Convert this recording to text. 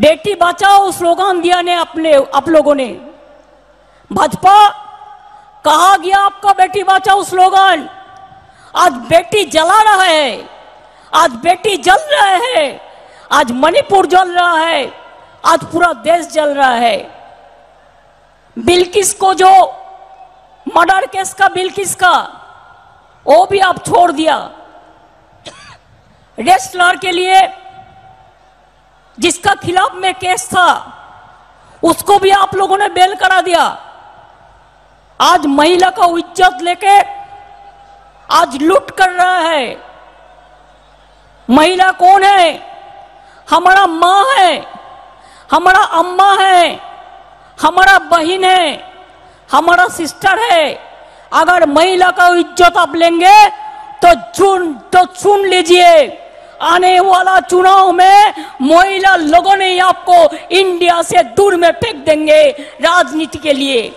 Beti Bachao slogan दिया ने अपने, आप लोगों ने। भाजपा, कहा गया आपका बेटी बचाओ स्लोगान आज बेटी जला रहा है, आज बेटी जल रहा है, आज मणिपुर जल रहा है, आज पूरा देश जल रहा है। बिल्किस को जो, मर्डर केस का बिल्किस का वो भी आप छोड़ दिया। रेस्लर के लिए जिसका खिलाफ में केस था, उसको भी आप लोगों ने बेल करा दिया। आज महिला का इज़्ज़त लेके आज लूट कर रहा है। महिला कौन है? हमारा माँ है, हमारा अम्मा है, हमारा बहन है, हमारा सिस्टर है। अगर महिला का इज़्ज़त आप लेंगे तो चुन तो चुन लीजिए। आने वाला चुनाव में महिला लोगों ने आपको इंडिया से दूर में फेंक देंगे राजनीति के लिए।